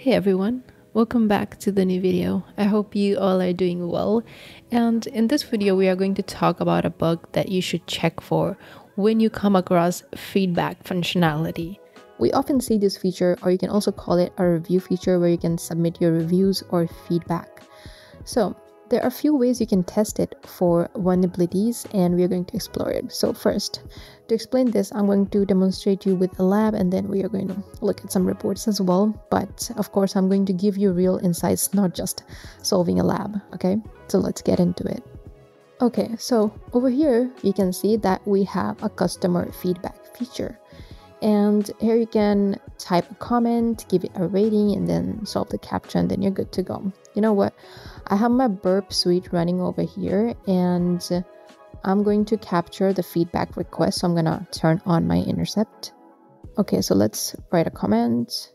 Hey everyone, welcome back to the new video. I hope you all are doing well. And in this video, we are going to talk about a bug that you should check for when you come across feedback functionality. We often see this feature, or you can also call it a review feature where you can submit your reviews or feedback. So, there are a few ways you can test it for vulnerabilities and we are going to explore it. So first, to explain this, I'm going to demonstrate you with a lab and then we are going to look at some reports as well. But of course, I'm going to give you real insights, not just solving a lab, okay? So let's get into it. Okay, so over here, you can see that we have a customer feedback feature. And here you can type a comment, give it a rating, and then solve the CAPTCHA, and then you're good to go. You know what? I have my burp suite running over here and I'm going to capture the feedback request. So I'm gonna turn on my intercept. Okay, so let's write a comment.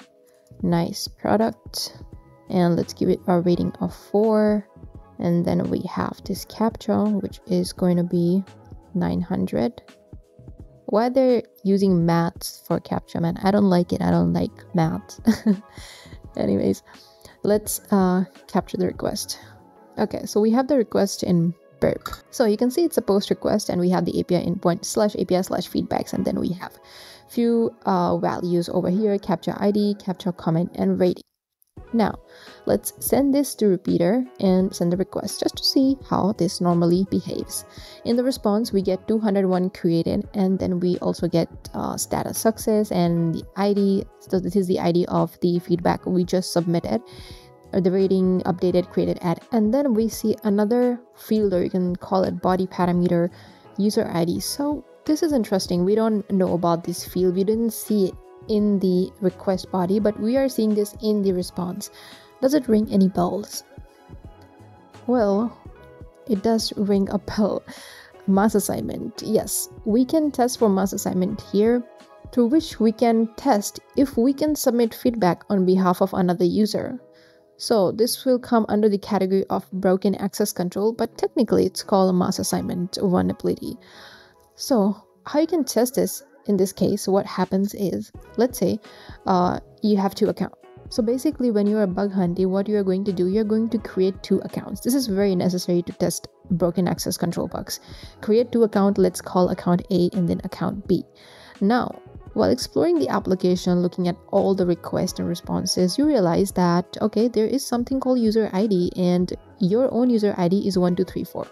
Nice product. And let's give it a rating of four. And then we have this CAPTCHA, which is going to be 900. Why they're using maths for capture, man? I don't like it. I don't like maths. Anyways, let's uh, capture the request. Okay, so we have the request in burp. So you can see it's a post request and we have the API endpoint slash API slash feedbacks and then we have few uh, values over here, capture ID, capture comment and rating. Now, let's send this to repeater and send the request just to see how this normally behaves. In the response, we get 201 created and then we also get uh, status success and the ID. So this is the ID of the feedback we just submitted or the rating updated created at and then we see another field or you can call it body parameter user id so this is interesting we don't know about this field we didn't see it in the request body, but we are seeing this in the response. Does it ring any bells? Well, it does ring a bell. Mass assignment. Yes, we can test for mass assignment here, through which we can test if we can submit feedback on behalf of another user. So this will come under the category of broken access control, but technically it's called a mass assignment vulnerability. So how you can test this in this case, what happens is, let's say uh, you have two accounts. So basically, when you are a bug hunting, what you are going to do, you're going to create two accounts. This is very necessary to test broken access control bugs. Create two accounts, let's call account A and then account B. Now, while exploring the application, looking at all the requests and responses, you realize that, okay, there is something called user ID and your own user ID is 1234.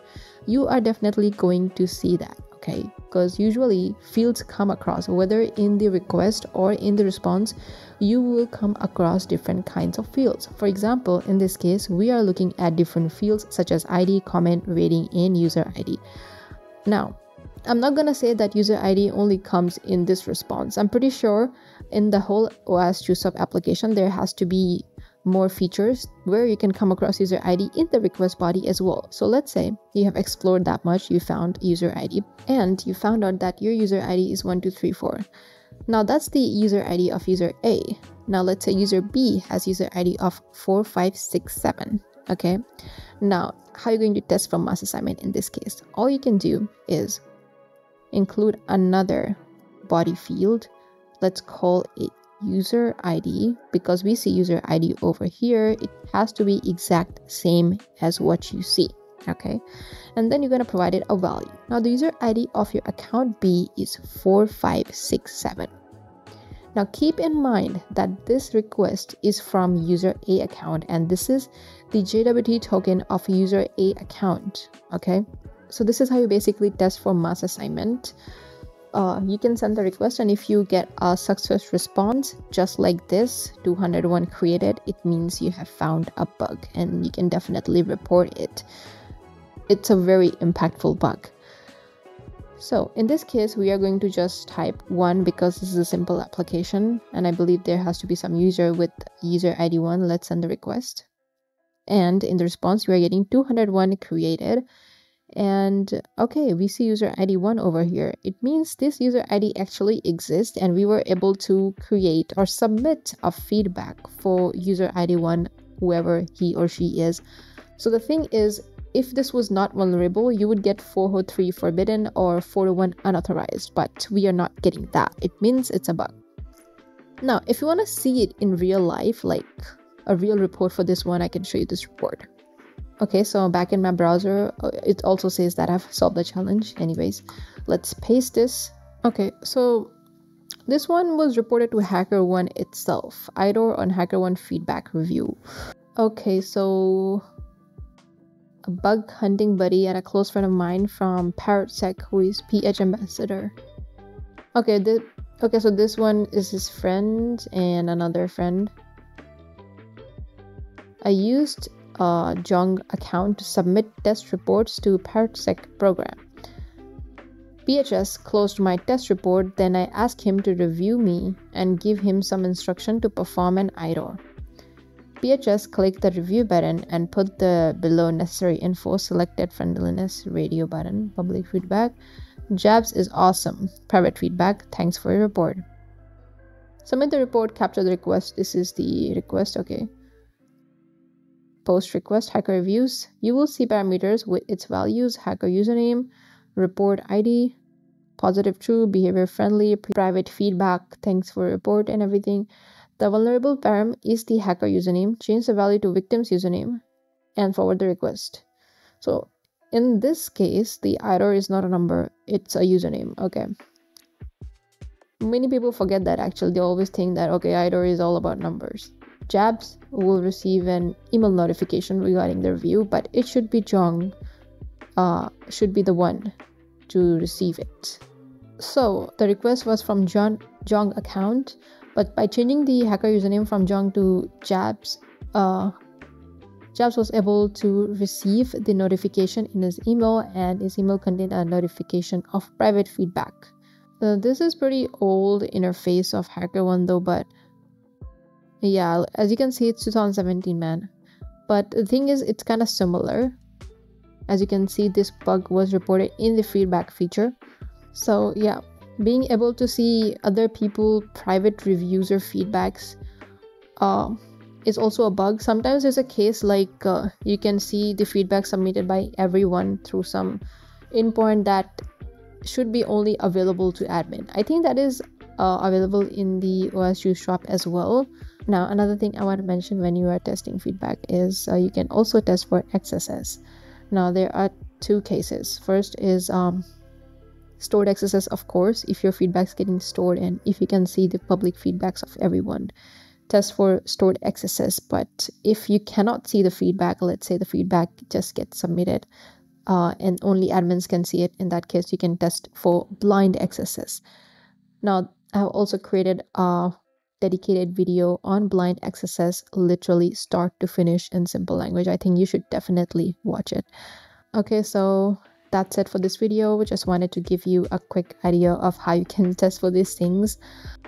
You are definitely going to see that okay because usually fields come across whether in the request or in the response you will come across different kinds of fields. For example in this case we are looking at different fields such as id comment rating and user id now i'm not gonna say that user id only comes in this response. I'm pretty sure in the whole os juice application there has to be more features where you can come across user ID in the request body as well. So let's say you have explored that much, you found user ID, and you found out that your user ID is 1234. Now that's the user ID of user A. Now let's say user B has user ID of 4567. Okay. Now, how are you going to test from mass assignment in this case? All you can do is include another body field. Let's call it user ID because we see user ID over here it has to be exact same as what you see okay? And then you're going to provide it a value. Now the user ID of your account B is 4567 now keep in mind that this request is from user A account and this is the JWT token of user A account okay? So this is how you basically test for mass assignment uh, you can send the request and if you get a success response just like this 201 created it means you have found a bug and you can definitely report it. It's a very impactful bug. So in this case we are going to just type one because this is a simple application and i believe there has to be some user with user id one. Let's send the request. And in the response we are getting 201 created and okay we see user id 1 over here. It means this user id actually exists and we were able to create or submit a feedback for user id 1 whoever he or she is. So the thing is if this was not vulnerable you would get 403 forbidden or 401 unauthorized but we are not getting that. It means it's a bug. Now if you want to see it in real life like a real report for this one, I can show you this report. Okay, so back in my browser, uh, it also says that I've solved the challenge. Anyways, let's paste this. Okay, so this one was reported to HackerOne itself. IDOR on HackerOne feedback review. Okay, so a bug hunting buddy and a close friend of mine from ParrotSec, who is PH ambassador. Okay, this, okay, so this one is his friend and another friend. I used a Jong account to submit test reports to ParrotSec program. PHS closed my test report, then I asked him to review me and give him some instruction to perform an IDOR. PHS clicked the review button and put the below necessary info selected friendliness radio button, public feedback. Jabs is awesome. Private feedback. Thanks for your report. Submit the report, capture the request. This is the request. Okay. Post request hacker reviews. You will see parameters with its values, hacker username, report ID, positive true, behavior friendly, private feedback, thanks for report and everything. The vulnerable param is the hacker username. Change the value to victim's username and forward the request. So in this case, the IDOR is not a number, it's a username. Okay. Many people forget that actually. They always think that okay, IDOR is all about numbers. Jabs will receive an email notification regarding their view, but it should be Jong uh, should be the one to receive it. So the request was from John Jong account, but by changing the hacker username from Jong to Jabs, uh, Jabs was able to receive the notification in his email, and his email contained a notification of private feedback. Uh, this is pretty old interface of HackerOne though, but yeah, as you can see, it's 2017, man. But the thing is, it's kind of similar. As you can see, this bug was reported in the feedback feature. So yeah, being able to see other people private reviews or feedbacks uh, is also a bug. Sometimes there's a case like uh, you can see the feedback submitted by everyone through some endpoint that should be only available to admin. I think that is uh, available in the OSU shop as well. Now, another thing I want to mention when you are testing feedback is uh, you can also test for XSS. Now, there are two cases. First is um, stored XSS, of course, if your feedback's getting stored and if you can see the public feedbacks of everyone. Test for stored XSS, but if you cannot see the feedback, let's say the feedback just gets submitted uh, and only admins can see it, in that case, you can test for blind XSS. Now, I've also created a dedicated video on blind XSS, literally start to finish in simple language. I think you should definitely watch it. Okay, so that's it for this video. We just wanted to give you a quick idea of how you can test for these things.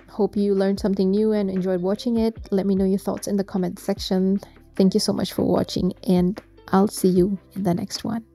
Hope you learned something new and enjoyed watching it. Let me know your thoughts in the comment section. Thank you so much for watching, and I'll see you in the next one.